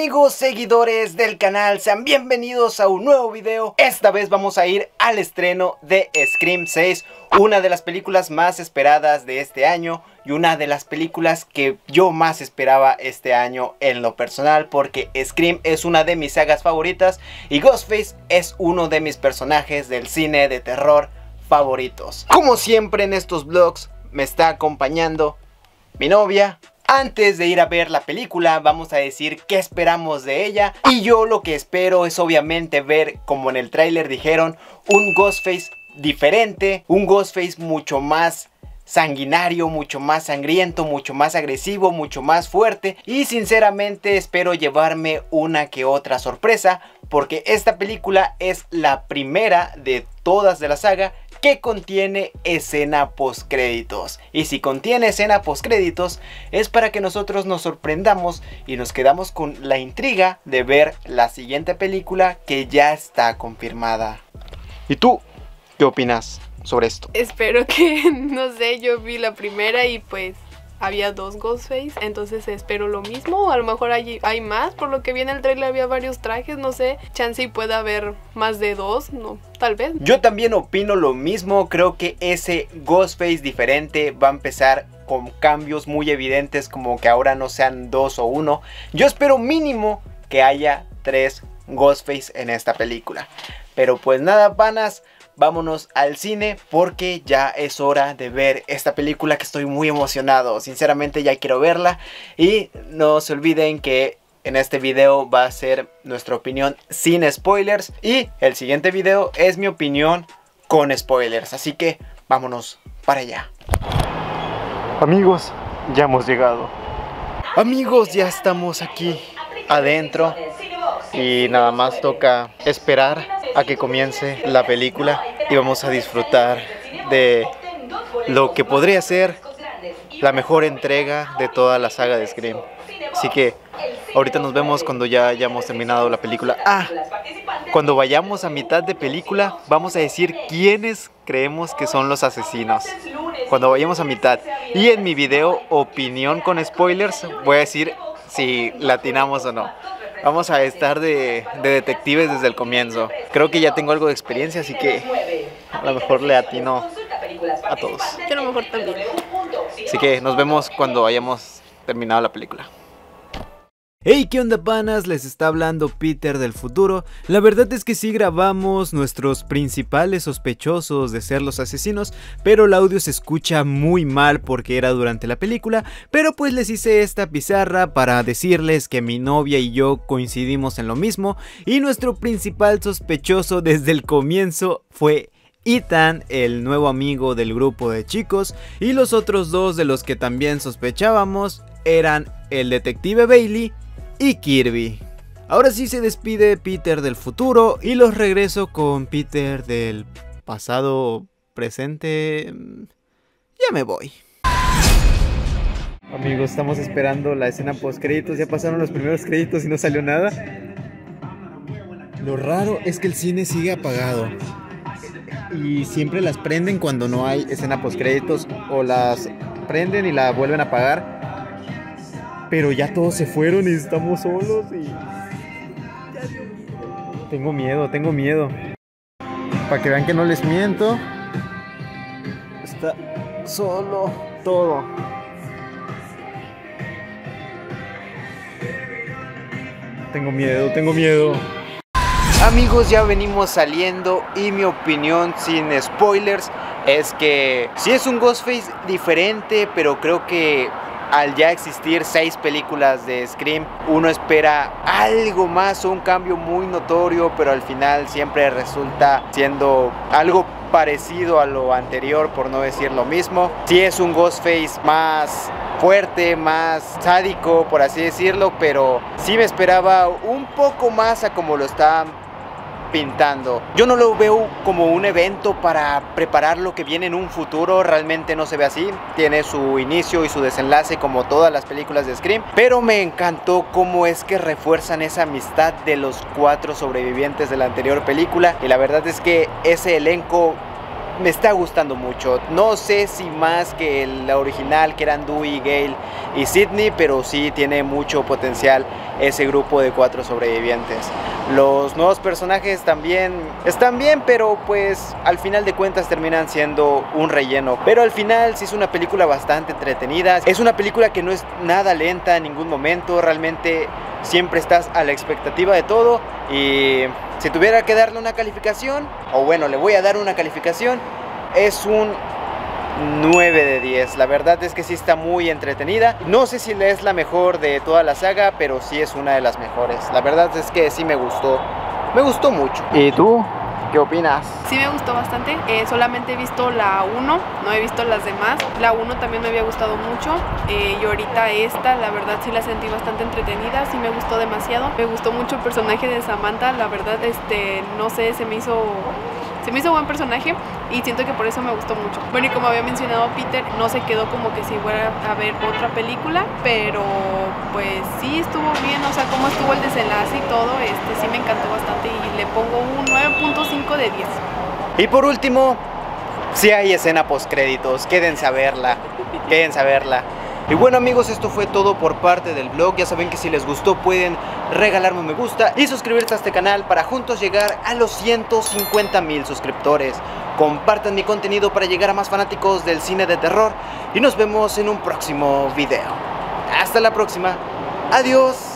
Amigos seguidores del canal, sean bienvenidos a un nuevo video. Esta vez vamos a ir al estreno de Scream 6, una de las películas más esperadas de este año y una de las películas que yo más esperaba este año en lo personal porque Scream es una de mis sagas favoritas y Ghostface es uno de mis personajes del cine de terror favoritos. Como siempre en estos vlogs me está acompañando mi novia, antes de ir a ver la película vamos a decir qué esperamos de ella. Y yo lo que espero es obviamente ver como en el tráiler dijeron un Ghostface diferente, un Ghostface mucho más sanguinario, mucho más sangriento, mucho más agresivo, mucho más fuerte y sinceramente espero llevarme una que otra sorpresa porque esta película es la primera de todas de la saga que contiene escena post créditos. Y si contiene escena post créditos es para que nosotros nos sorprendamos y nos quedamos con la intriga de ver la siguiente película que ya está confirmada. ¿Y tú qué opinas sobre esto? Espero que, no sé, yo vi la primera y pues había dos Ghostface, entonces espero lo mismo, a lo mejor hay, hay más, por lo que viene el trailer había varios trajes, no sé, chance y pueda haber más de dos, no, tal vez. Yo también opino lo mismo, creo que ese Ghostface diferente va a empezar con cambios muy evidentes como que ahora no sean dos o uno. Yo espero mínimo que haya tres Ghostface en esta película. Pero pues nada, panas, vámonos al cine porque ya es hora de ver esta película que estoy muy emocionado. Sinceramente ya quiero verla y no se olviden que en este video va a ser nuestra opinión sin spoilers y el siguiente video es mi opinión con spoilers. Así que vámonos para allá. Amigos, ya hemos llegado. Amigos, ya estamos aquí adentro y nada más toca esperar a que comience la película y vamos a disfrutar de lo que podría ser la mejor entrega de toda la saga de Scream. Así que ahorita nos vemos cuando ya hayamos terminado la película. Ah, cuando vayamos a mitad de película vamos a decir quiénes creemos que son los asesinos. Cuando vayamos a mitad. Y en mi video opinión con spoilers voy a decir si latinamos o no. Vamos a estar de, detectives desde el comienzo. Creo que ya tengo algo de experiencia, así que a lo mejor le atino a todos. Yo a lo mejor también. Así que nos vemos cuando hayamos terminado la película. Hey, ¿qué onda panas? Les está hablando Peter del futuro. La verdad es que sí grabamos nuestros principales sospechosos de ser los asesinos, pero el audio se escucha muy mal porque era durante la película, pero pues les hice esta pizarra para decirles que mi novia y yo coincidimos en lo mismo y nuestro principal sospechoso desde el comienzo fue Ethan, el nuevo amigo del grupo de chicos, y los otros dos de los que también sospechábamos eran el detective Bailey y Kirby. Ahora sí se despide Peter del futuro y los regreso con Peter del pasado, presente... Ya me voy. Amigos, estamos esperando la escena post créditos. Ya pasaron los primeros créditos y no salió nada. Lo raro es que el cine sigue apagado. Y siempre las prenden cuando no hay escena post créditos o las prenden y la vuelven a apagar pero ya todos se fueron y estamos solos y... Tengo miedo, tengo miedo. Para que vean que no les miento. Está solo todo. Tengo miedo, tengo miedo. Amigos, ya venimos saliendo y mi opinión sin spoilers es que si es un Ghostface diferente, pero creo que al ya existir seis películas de Scream, uno espera algo más un cambio muy notorio, pero al final siempre resulta siendo algo parecido a lo anterior, por no decir lo mismo. Si es un Ghostface más fuerte, más sádico, por así decirlo, pero sí me esperaba un poco más a como lo está pintando. Yo no lo veo como un evento para preparar lo que viene en un futuro, realmente no se ve así. Tiene su inicio y su desenlace como todas las películas de Scream, pero me encantó cómo es que refuerzan esa amistad de los cuatro sobrevivientes de la anterior película y la verdad es que ese elenco me está gustando mucho. No sé si más que la original, que eran Dewey, Gale y Sidney, pero sí tiene mucho potencial ese grupo de cuatro sobrevivientes. Los nuevos personajes también están bien, pero pues al final de cuentas terminan siendo un relleno. Pero al final sí es una película bastante entretenida. Es una película que no es nada lenta en ningún momento. Realmente siempre estás a la expectativa de todo. Y si tuviera que darle una calificación, o bueno, le voy a dar una calificación, es un 9 de 10. La verdad es que sí está muy entretenida. No sé si es la mejor de toda la saga, pero sí es una de las mejores. La verdad es que sí me gustó. Me gustó mucho. ¿Y tú? ¿Qué opinas? Sí me gustó bastante, eh, solamente he visto la 1, no he visto las demás. La 1 también me había gustado mucho eh, y ahorita esta, la verdad sí la sentí bastante entretenida, sí me gustó demasiado. Me gustó mucho el personaje de Samantha, la verdad este, no sé, se me hizo se me hizo buen personaje y siento que por eso me gustó mucho. Bueno, y como había mencionado Peter, no se quedó como que si fuera a ver otra película, pero pues sí estuvo bien, o sea, cómo estuvo el desenlace y todo, este sí me encantó bastante y le pongo un 9.5 de 10. Y por último, si hay escena post créditos, quédense a verla, quédense a verla. Y bueno amigos, esto fue todo por parte del blog. Ya saben que si les gustó pueden regalarme un me gusta y suscribirse a este canal para juntos llegar a los 150 mil suscriptores. Compartan mi contenido para llegar a más fanáticos del cine de terror y nos vemos en un próximo video. Hasta la próxima. Adiós.